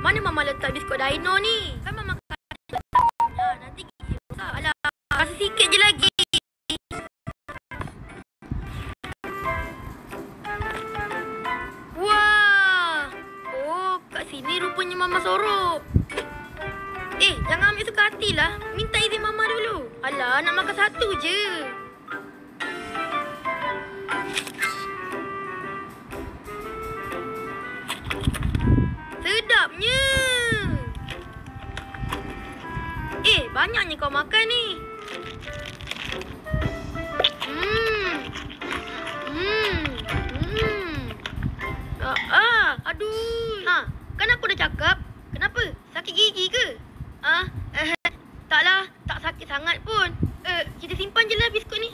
Mana Mama letak biskut dino ni? Kan Mama letaknya. Nanti gigi rosak. Alah, kasih sikit je lagi. Wah. Oh, kat sini rupanya Mama sorok. Eh, jangan ambil suka hati lah. Minta izin Mama dulu. Alah, nak makan satu je. banyaknya kau makan ni. Sakit gigi ke? Ah, eh, eh, taklah, tak sakit sangat pun. Eh, kita simpan je lah biskut ni.